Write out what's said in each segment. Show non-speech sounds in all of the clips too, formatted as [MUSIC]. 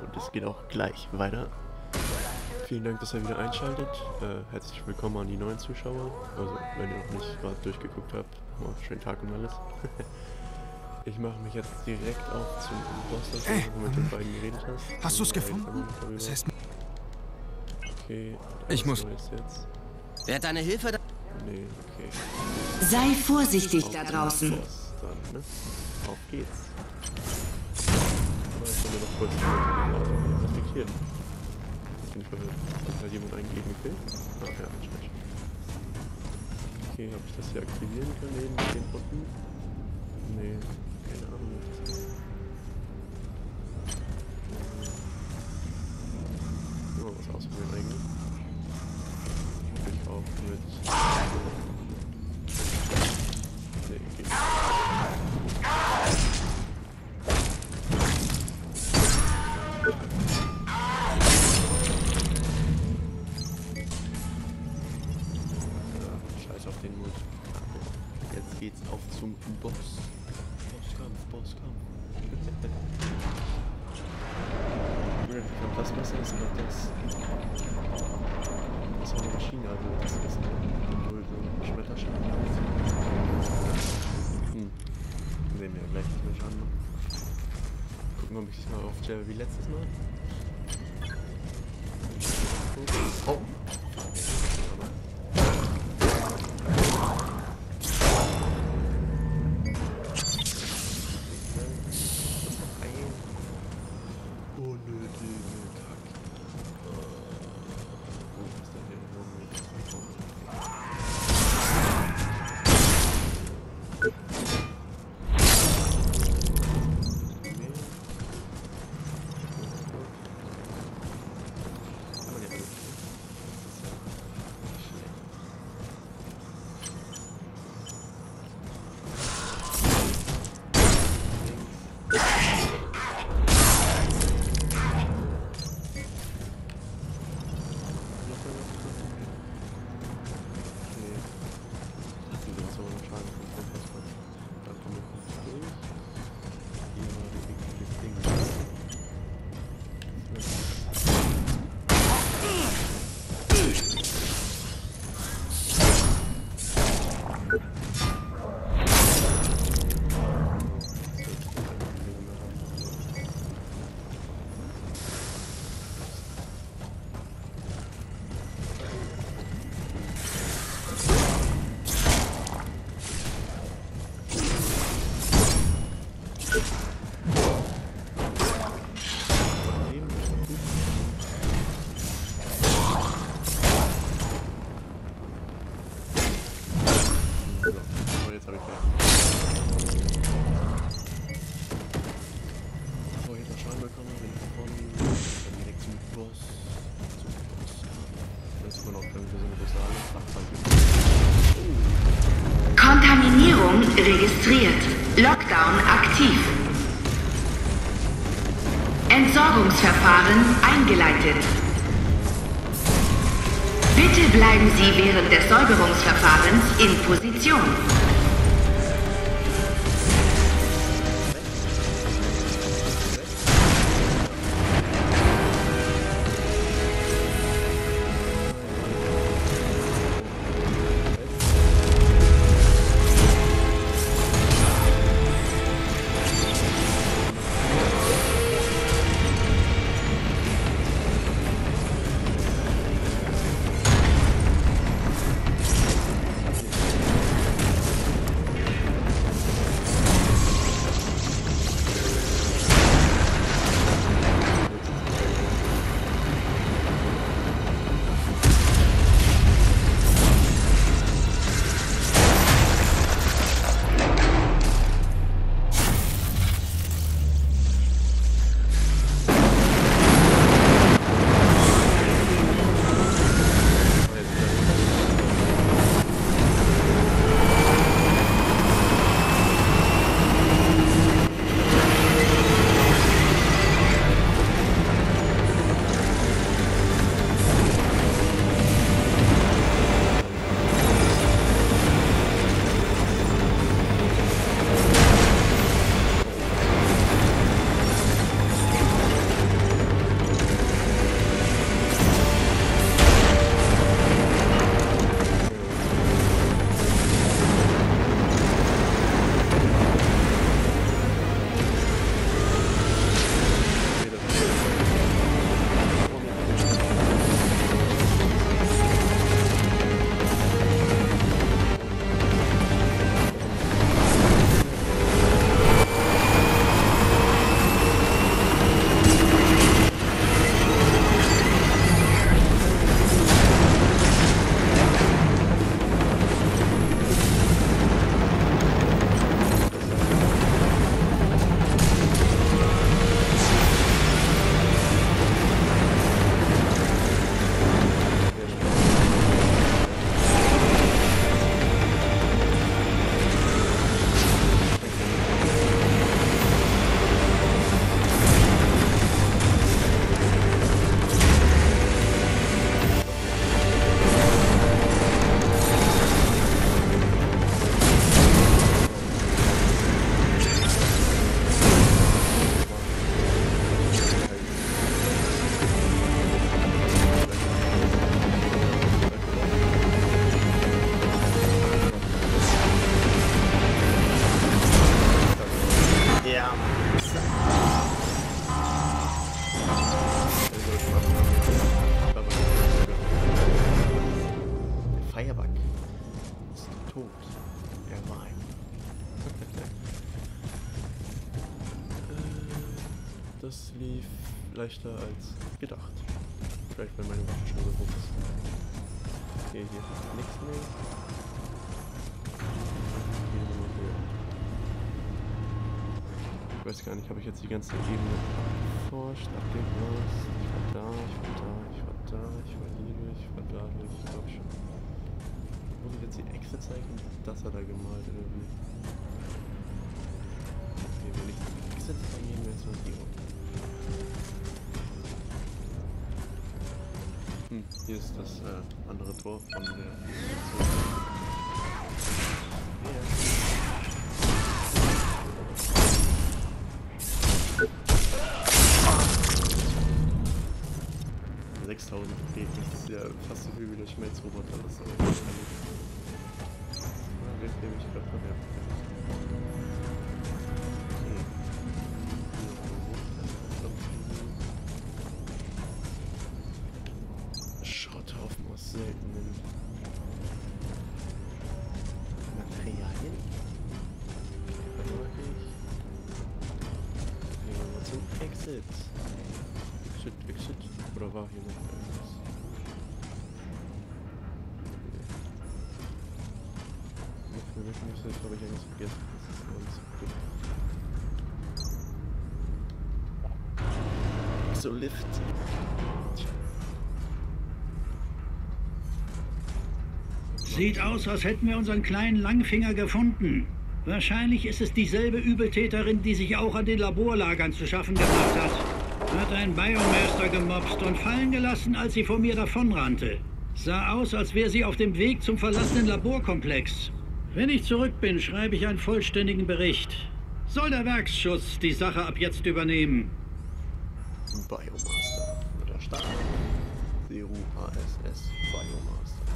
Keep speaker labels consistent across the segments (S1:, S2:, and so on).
S1: Und es geht auch gleich weiter. Vielen Dank, dass ihr wieder einschaltet. Äh, herzlich willkommen an die neuen Zuschauer. Also, wenn ihr noch nicht gerade durchgeguckt habt, oh, schönen Tag und alles. [LAUGHS] ich mache mich jetzt direkt auf zum Boss,
S2: Hey.
S1: wo du mit den beiden geredet hast.
S2: Hast du's
S1: Wir reden
S2: gefunden? Das heißt,
S1: Okay.
S2: Ich muss-
S1: jetzt?
S3: Wer hat deine Hilfe da?
S1: Nee, okay.
S4: Sei vorsichtig
S1: Auf
S4: da draußen.
S1: Boss Dann, ne? Auf geht's. Will noch kurz reflektieren. Ich bin verwirrt. Hat jemand einen gegen gekillt? Ah ja, anscheinend. Okay, habe ich das hier aktivieren können eben den unten? Nee, keine Ahnung. Das Messer ist noch das. Das war eine Maschine, also das ist wohl so ein Schmetterschaden. Hm. Sehen wir gleich, was wir Schaden machen. Gucken, ob ich es mal aufstelle wie letztes Mal. Oh!
S4: Registriert. Lockdown aktiv. Entsorgungsverfahren eingeleitet. Bitte bleiben Sie während des Säuberungsverfahrens in Position.
S1: Leichter als gedacht. Vielleicht weil meine Waffe schon so hoch ist. Okay, hier ist nichts mehr. Ich weiß gar nicht, habe ich jetzt die ganze Ebene erforscht, abgegrast? Ich war da, ich war da, ich war da, ich war hier, ich war da, ich glaube schon. Muss ich jetzt die Echse zeigen? Das hat er gemalt irgendwie. Okay, wenn ich die Echse zeige, gehen wir mal hier. Hm, hier ist das äh, andere Tor von der. Ja. 6000 okay, das ist ja fast so viel wie der Schmelzroboter, das ist aber nicht wer hat mich gerade verwehrt? So Lift.
S2: Sieht aus, als hätten wir unseren kleinen Langfinger gefunden. Wahrscheinlich ist es dieselbe Übeltäterin, die sich auch an den Laborlagern zu schaffen gemacht hat. Hat einen Biomaster gemobst und fallen gelassen, als sie vor mir davonrannte. Sah aus, als wäre sie auf dem Weg zum verlassenen Laborkomplex. Wenn ich zurück bin, schreibe ich einen vollständigen Bericht. Soll der Werkschutz die Sache ab jetzt übernehmen?
S1: Biomaster. Oder Start. Seru HSS Biomaster.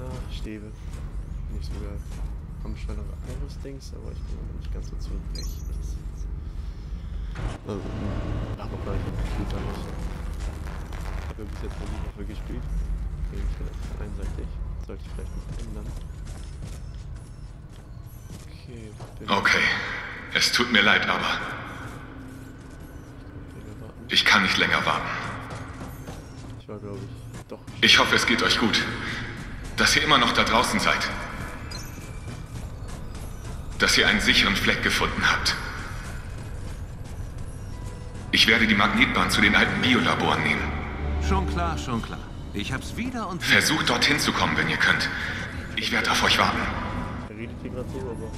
S1: Ah, Stäbe. Nicht so geil. Haben schnellere Iris-Dings, aber ich bin noch nicht ganz so zurecht. Das ist jetzt. Also, aber gleich gespielt eigentlich. Ich habe bis jetzt noch nie Waffe gespielt. Deswegen vielleicht einseitig. Sollte ich vielleicht noch ändern. Okay,
S3: Okay, es tut mir leid, aber. Ich kann nicht länger warten.
S1: Ich war, glaube ich, doch.
S3: Ich hoffe, es geht euch gut. Dass ihr immer noch da draußen seid. Dass ihr einen sicheren Fleck gefunden habt. Ich werde die Magnetbahn zu den alten Biolaboren nehmen.
S5: Schon klar, schon klar. Ich hab's wieder und.
S3: Versucht dorthin zu kommen, wenn ihr könnt. Ich werde auf euch warten.
S1: Redet hier gerade so, aber.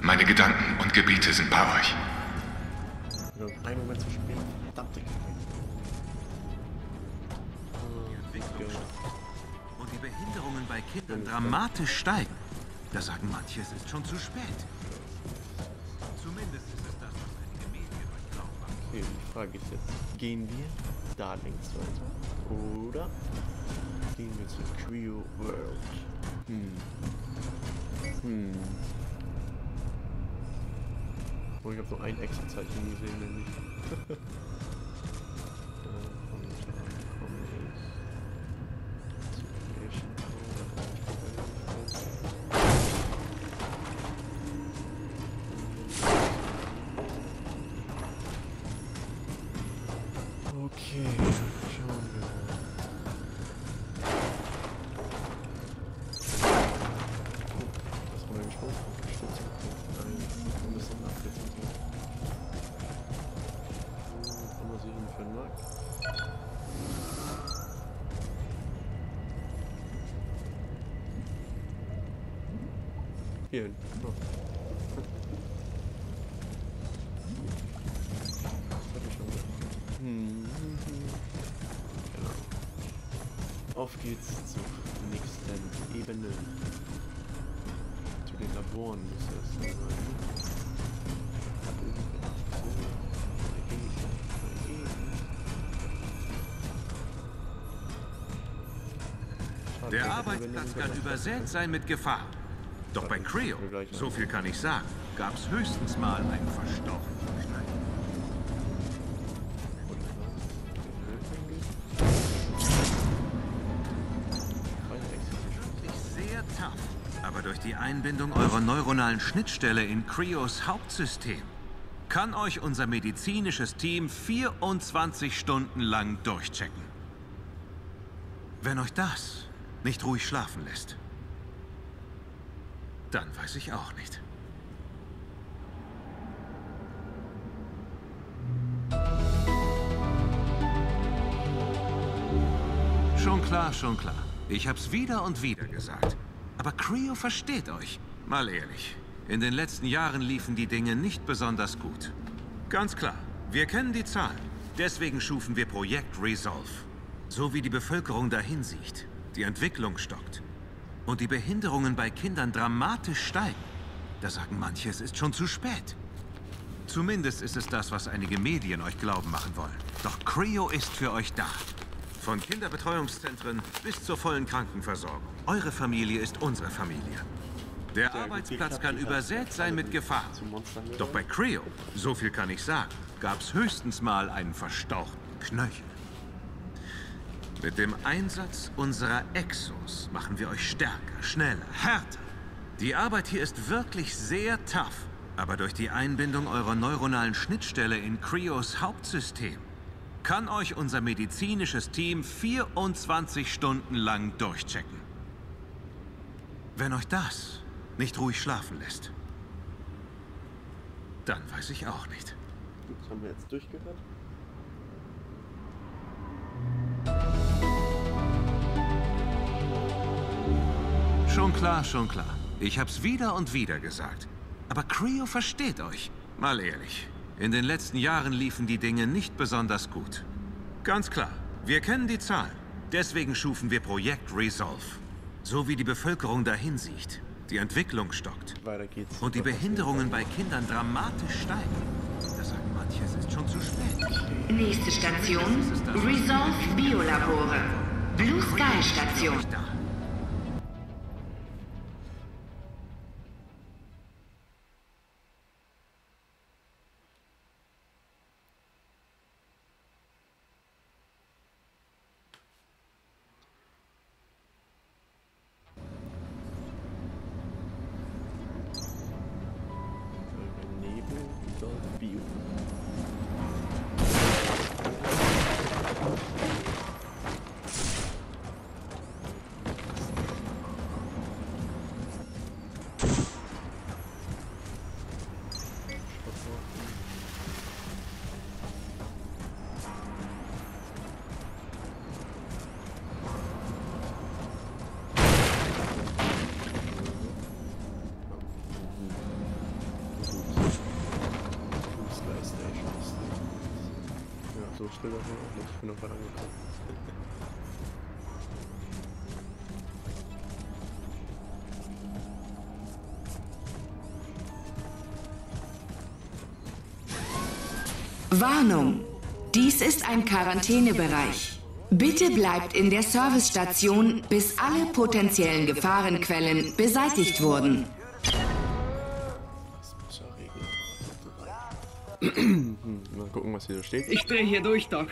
S3: Meine Gedanken und Gebete sind bei euch.
S1: Nur einen Moment zu spielen. Verdammte Kacke.
S5: Die Entwicklung und die Behinderungen bei Kindern dramatisch steigen. Da sagen manche, es ist schon zu spät. Zumindest ist es das, was einige Medien euch glauben.
S1: Okay, die Frage ist jetzt, gehen wir da links weiter? Oder gehen wir zu Creo World? Hm. Hm. Oh, ich habe so ein Extra-Zeichen gesehen, nämlich. [LAUGHS]
S5: Der Arbeitsplatz kann übersät sein mit Gefahr. Doch bei Creo, so viel kann ich sagen, gab's höchstens mal einen sehr tough. Aber durch die Einbindung eurer neuronalen Schnittstelle in Creos Hauptsystem kann euch unser medizinisches Team 24 Stunden lang durchchecken. Wenn euch das nicht ruhig schlafen lässt, dann weiß ich auch nicht. Schon klar, schon klar. Ich hab's wieder und wieder gesagt. Aber Creo versteht euch. Mal ehrlich. In den letzten Jahren liefen die Dinge nicht besonders gut. Ganz klar. Wir kennen die Zahlen. Deswegen schufen wir Projekt Resolve. So wie die Bevölkerung dahin sieht. Die Entwicklung stockt. Und die Behinderungen bei Kindern dramatisch steigen. Da sagen manche, es ist schon zu spät. Zumindest ist es das, was einige Medien euch glauben machen wollen. Doch Creo ist für euch da. Von Kinderbetreuungszentren bis zur vollen Krankenversorgung. Eure Familie ist unsere Familie. Der
S1: gut
S5: Arbeitsplatz kann übersät sein mit
S1: Monstern
S5: Doch bei Creo, so viel kann ich sagen, gab es höchstens mal einen verstauchten Knöchel. Mit dem Einsatz unserer Exos machen wir euch stärker, schneller, härter. Die Arbeit hier ist wirklich sehr tough. Aber durch die Einbindung eurer neuronalen Schnittstelle in Creos Hauptsystem kann euch unser medizinisches Team 24 Stunden lang durchchecken. Wenn euch das nicht ruhig schlafen lässt, dann weiß ich auch nicht.
S1: Das haben wir jetzt durchgehört.
S5: Schon klar, schon klar. Ich hab's wieder und wieder gesagt. Aber Creo versteht euch. Mal ehrlich. In den letzten Jahren liefen die Dinge nicht besonders gut. Ganz klar. Wir kennen die Zahlen. Deswegen schufen wir Projekt Resolve. So wie die Bevölkerung dahin sieht. Die Entwicklung stockt.
S1: Weiter geht's.
S5: Und die Behinderungen bei Kindern dramatisch steigen. Da sagen manche, es ist schon zu spät.
S4: Nächste Station, Resolve Biolabore. Blue Sky Station. Warnung. Dies ist ein Quarantänebereich. Bitte bleibt in der Servicestation, bis alle potenziellen Gefahrenquellen beseitigt wurden.
S1: Das muss ja regnen. Mal gucken, was hier so steht.
S6: Ich drehe hier durch, Doc.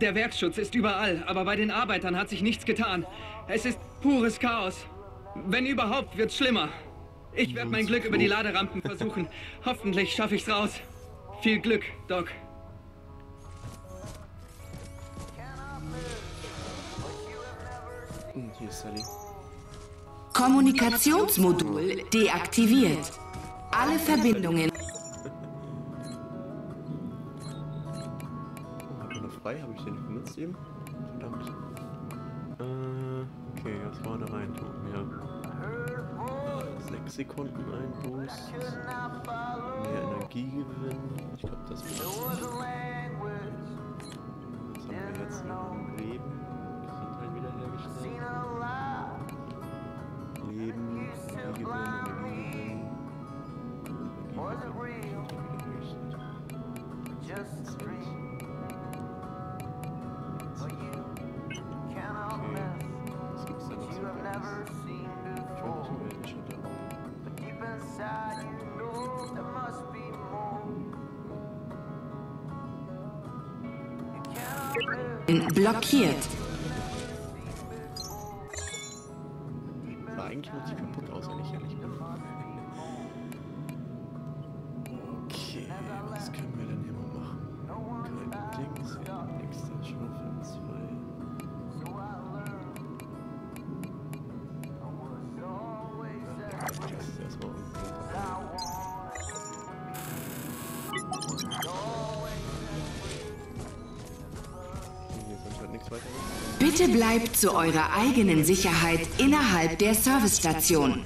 S6: Der Werkschutz ist überall, aber bei den Arbeitern hat sich nichts getan. Es ist pures Chaos. Wenn überhaupt, wird's schlimmer. Ich werde mein Glück über die Laderampen versuchen. Hoffentlich schaffe ich's raus. Viel Glück, Doc.
S1: Hier ist Sally.
S4: Kommunikationsmodul deaktiviert. Alle Verbindungen.
S1: Oh, hab ich noch frei? Habe ich den nicht benutzt eben? Verdammt. Äh, okay, was war da rein tun? Ja. Sechs Sekunden ein Boost. Mehr Energie gewinnen. Ich glaube, das wird das. Was haben wir jetzt noch? Leben. Gibt's da noch so Geiles? Schönes Weltenschütter.
S4: Blockiert. Bleibt zu eurer eigenen Sicherheit innerhalb der Servicestation.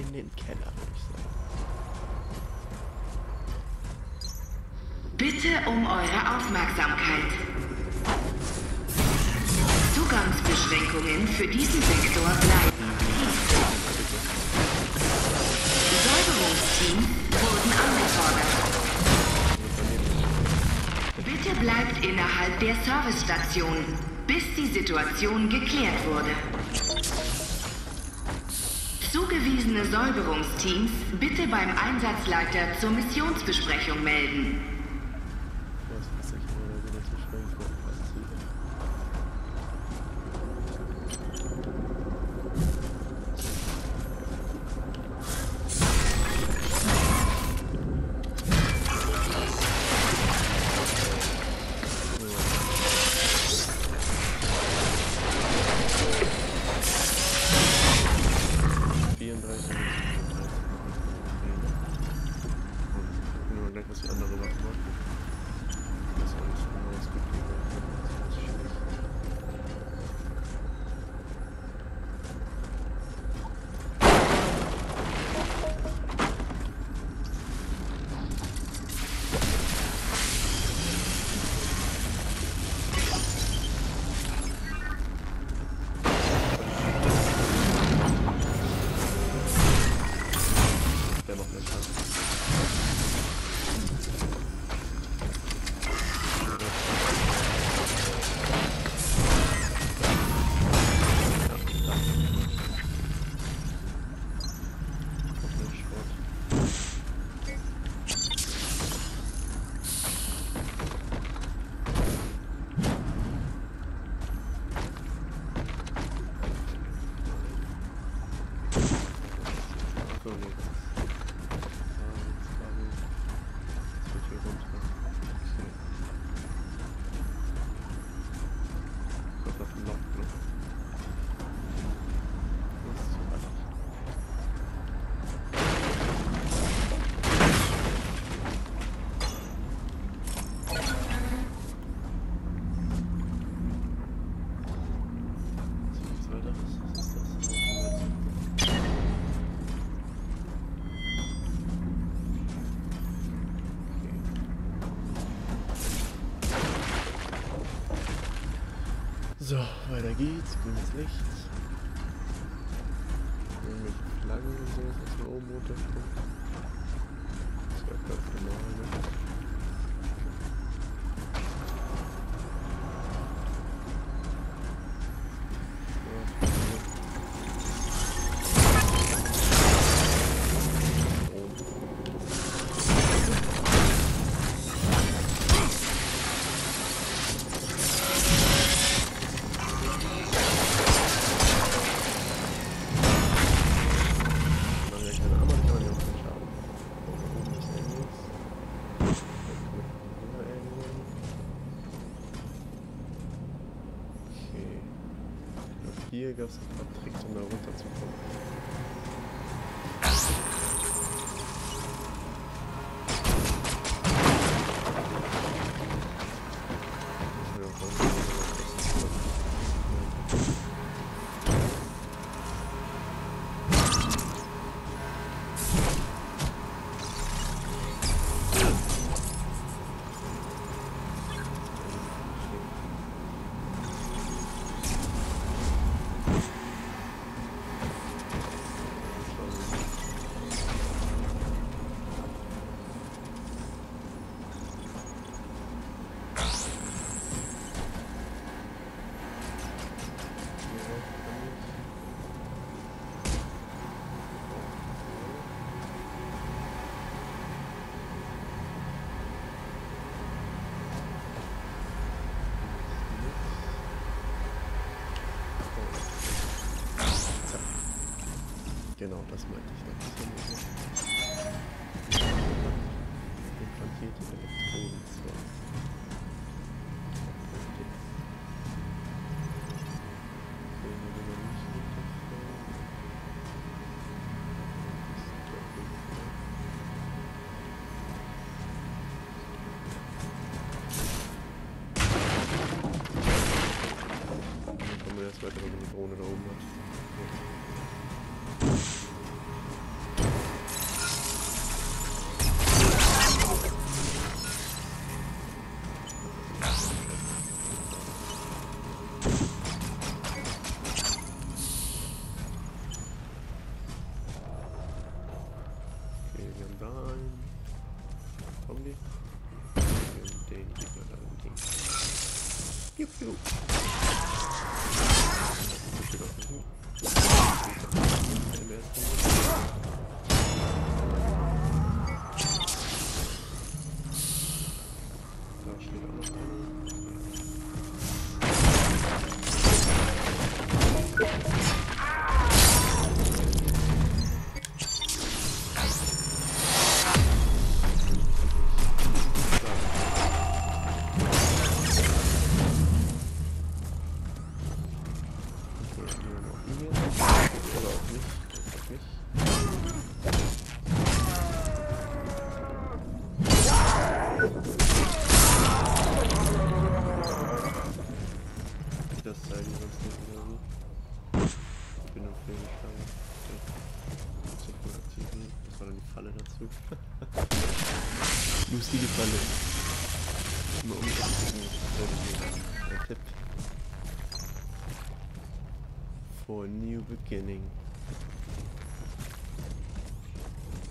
S1: In den Keller, würde ich sagen.
S4: Bitte um eure Aufmerksamkeit. Zugangsbeschränkungen für diesen Sektor bleiben. Säuberungsteams wurden angefordert. Bitte bleibt innerhalb der Servicestation, bis die Situation geklärt wurde. Zugewiesene Säuberungsteams bitte beim Einsatzleiter zur Missionsbesprechung melden.
S1: So, weiter geht's. Grünes Licht. Irgendwelche Flaggen und so, was hier oben runterkommt. Das wäre ganz normal, ne? Glaube, non, pas ce. Achtung. Lustige Falle. Immer um Der Tipp. For a new beginning.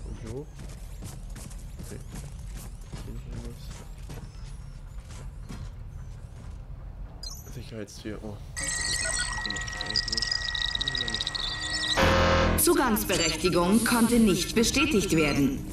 S1: Und hier hoch. Okay. Sicherheitstür. Oh.
S7: Zugangsberechtigung konnte nicht bestätigt werden.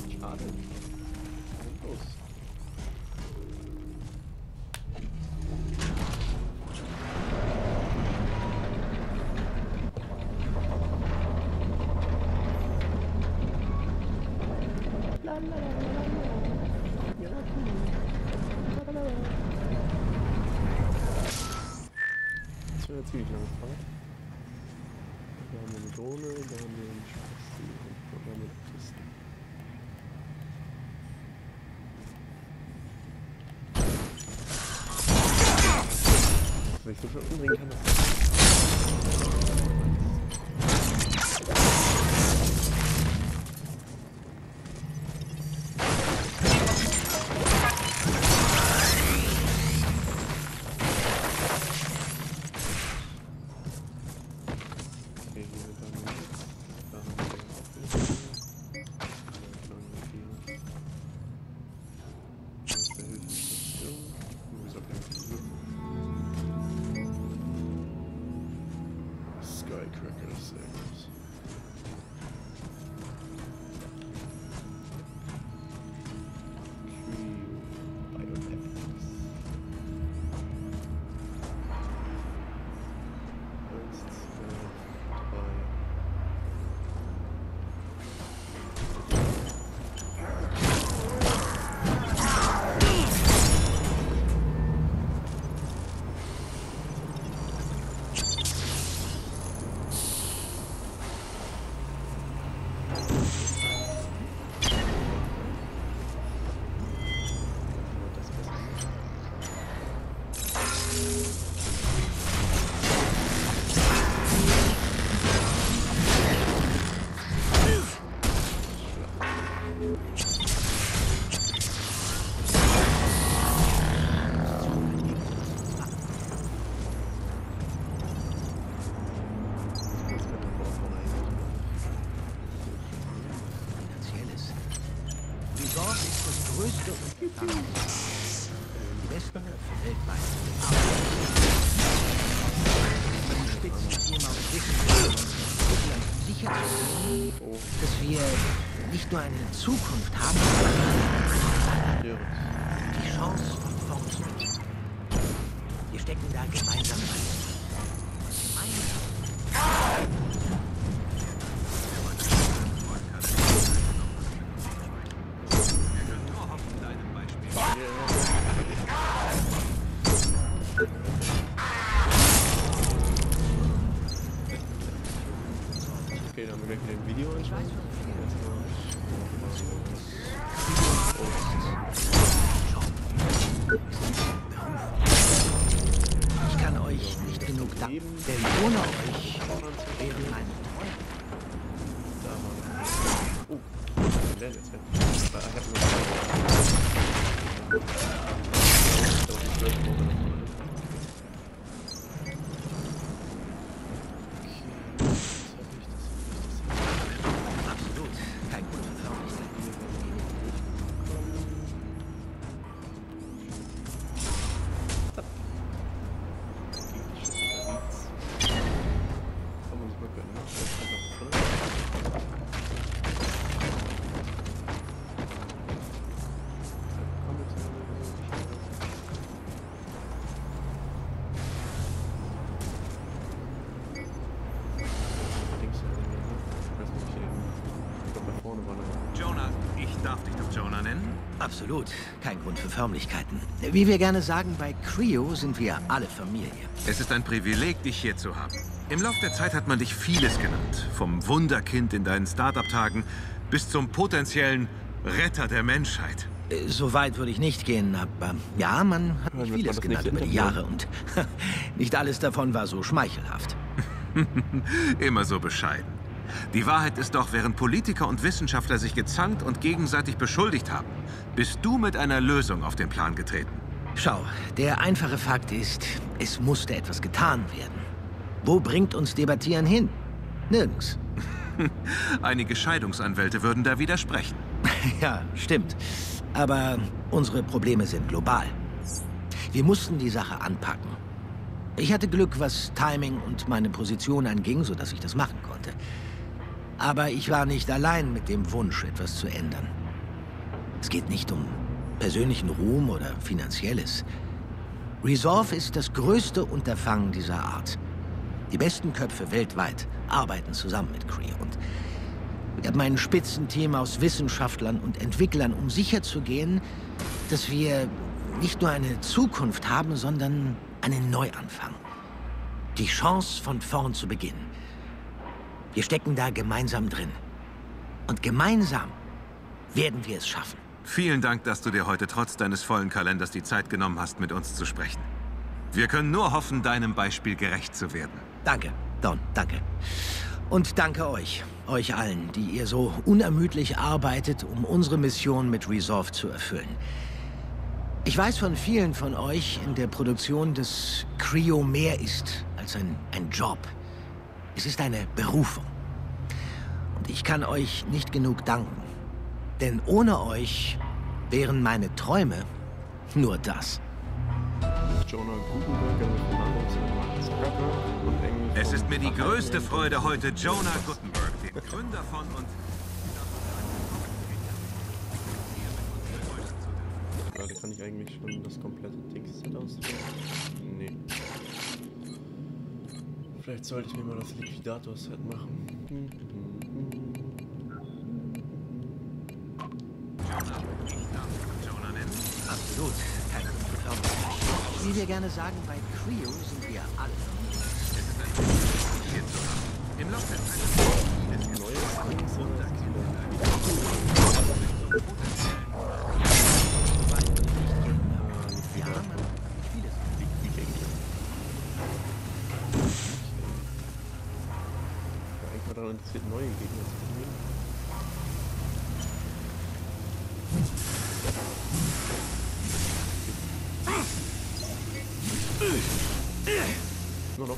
S1: Ich lerne jetzt fertig. Ah, Ich hab
S7: Absolut. Kein Grund für Förmlichkeiten. Wie wir gerne sagen, bei Creo sind wir alle Familie.
S5: Es ist ein Privileg, dich hier zu haben. Im Lauf der Zeit hat man dich vieles genannt. Vom Wunderkind in deinen Startup-Tagen bis zum potenziellen Retter der Menschheit.
S7: Äh, So weit würde ich nicht gehen, aber ja, man hat mich vieles genannt über die Jahre und [LAUGHS] nicht alles davon war so schmeichelhaft. [LAUGHS]
S5: Immer so bescheiden. Die Wahrheit ist doch, während Politiker und Wissenschaftler sich gezankt und gegenseitig beschuldigt haben, bist du mit einer Lösung auf den Plan getreten.
S7: Schau, der einfache Fakt ist, es musste etwas getan werden. Wo bringt uns Debattieren hin? Nirgends. [LAUGHS]
S5: Einige Scheidungsanwälte würden da widersprechen. [LAUGHS]
S7: Ja, stimmt. Aber unsere Probleme sind global. Wir mussten die Sache anpacken. Ich hatte Glück, was Timing und meine Position anging, sodass ich das machen konnte. Aber ich war nicht allein mit dem Wunsch, etwas zu ändern. Es geht nicht um persönlichen Ruhm oder finanzielles. Resolve ist das größte Unterfangen dieser Art. Die besten Köpfe weltweit arbeiten zusammen mit Cree und wir haben ein Spitzenteam aus Wissenschaftlern und Entwicklern, um sicherzugehen, dass wir nicht nur eine Zukunft haben, sondern einen Neuanfang. Die Chance, von vorn zu beginnen. Wir stecken da gemeinsam drin. Und gemeinsam werden wir es schaffen.
S5: Vielen Dank, dass du dir heute trotz deines vollen Kalenders die Zeit genommen hast, mit uns zu sprechen. Wir können nur hoffen, deinem Beispiel gerecht zu werden.
S7: Danke, Don, danke. Und danke euch, euch allen, die ihr so unermüdlich arbeitet, um unsere Mission mit Resolve zu erfüllen. Ich weiß von vielen von euch in der Produktion, dass Creo mehr ist als ein, ein Job. Es ist eine Berufung. Und ich kann euch nicht genug danken. Denn ohne euch wären meine Träume nur das.
S5: Es ist mir die größte Freude, heute Jonah Gutenberg, den Gründer von und...
S1: Warte, kann ich eigentlich schon das komplette Textset auswählen? Nee. Vielleicht sollte ich mir mal das Liquidator-Set machen. Hm, hm, hm.
S7: Absolut. Kein Förmlichkeit. Wie wir gerne sagen, bei Creo sind wir alle.
S5: Es ist ein hier zu haben. Im Laufe der Zeit hat man vieles
S1: Neue
S5: genannt.
S1: Dings, oder?
S7: Ja, man hat vieles.
S1: Interessiert, neue Gegner zu nehmen. Nur noch.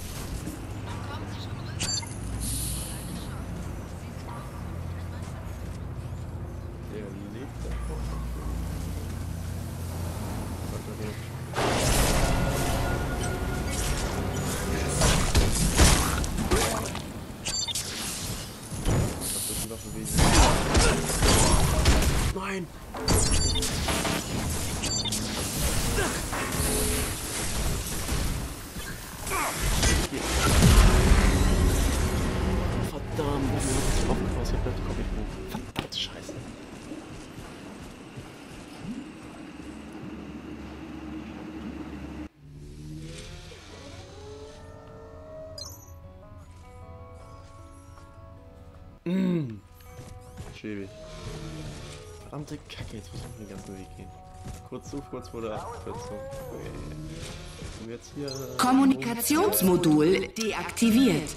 S1: Baby. Verdammte Kacke, jetzt muss ich den ganzen Weg gehen. Kurz zu, kurz vor der Abkürzung. Okay. Äh,
S4: Kommunikationsmodul deaktiviert.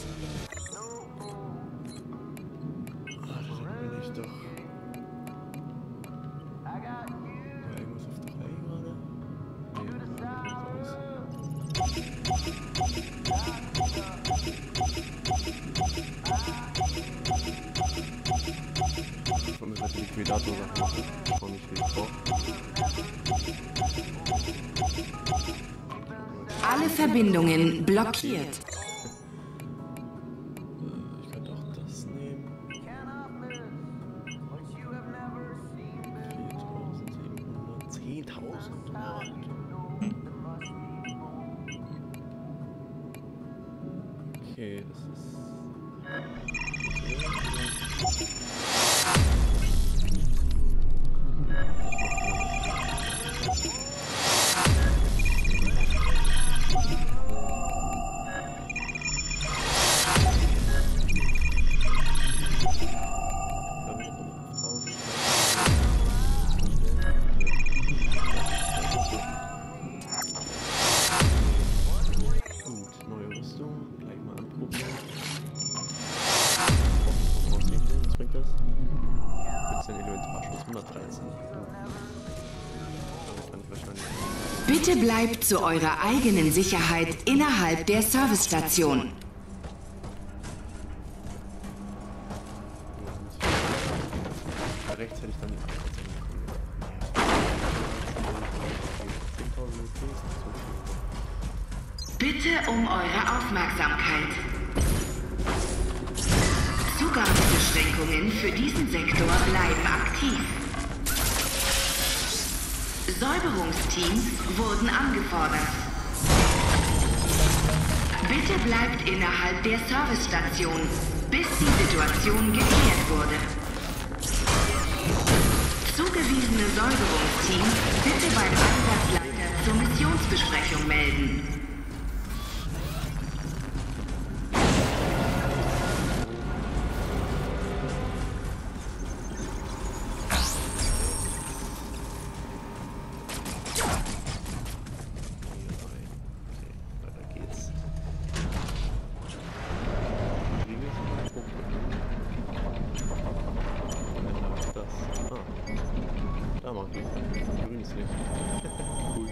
S1: Start nur was machen. Ich nicht viel vor.
S4: Alle Verbindungen blockiert. Bitte bleibt zu eurer eigenen Sicherheit innerhalb der Servicestation.
S1: Endstation [LAUGHS] mal. Grün ist Licht. cool.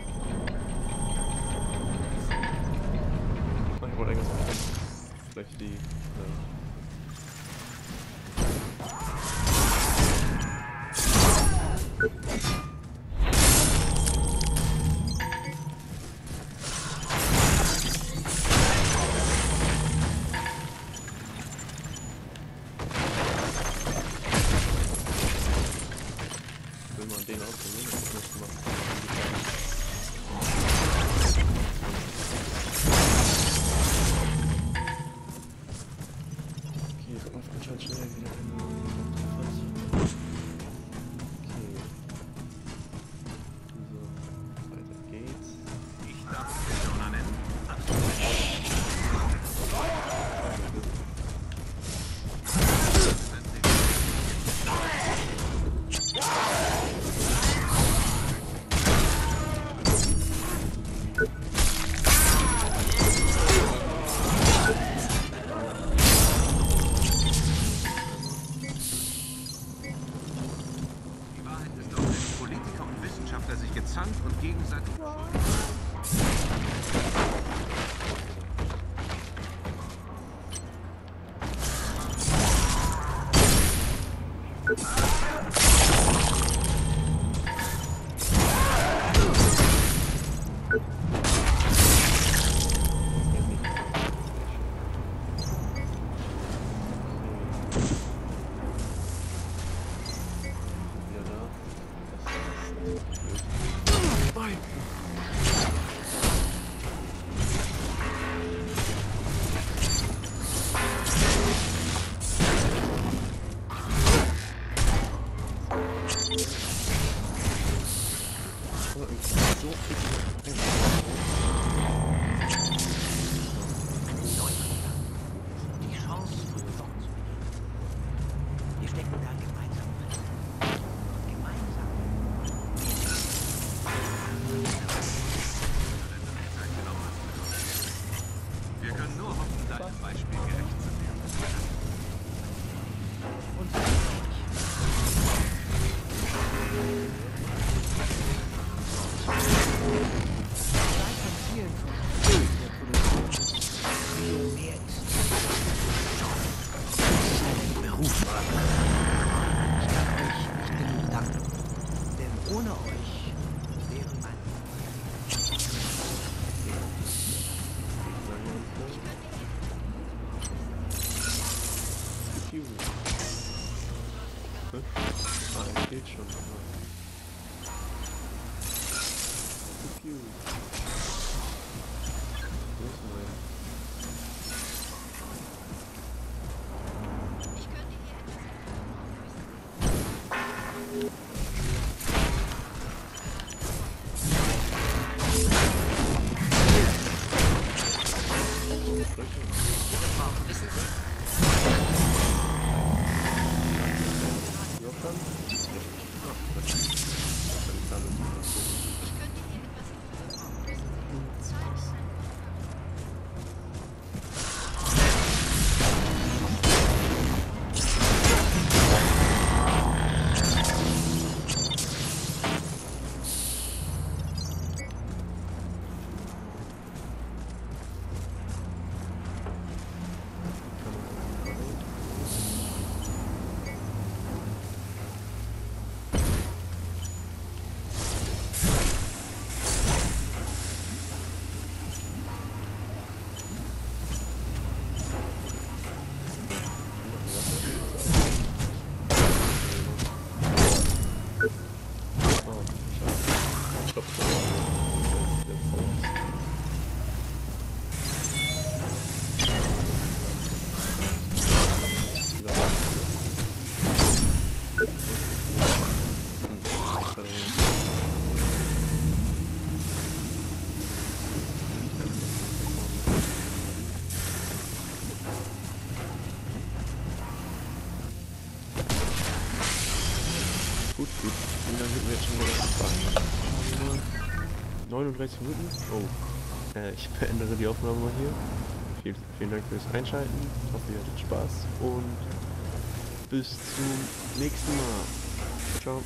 S1: Ich wollte irgendwas machen. Vielleicht die. Äh
S5: interessant
S7: und
S1: gegenseitig... 31 Minuten. Oh. Äh, ich beendere die Aufnahme mal hier. Vielen, vielen Dank fürs Einschalten. Ich hoffe, ihr hattet Spaß und bis zum nächsten Mal. Ciao.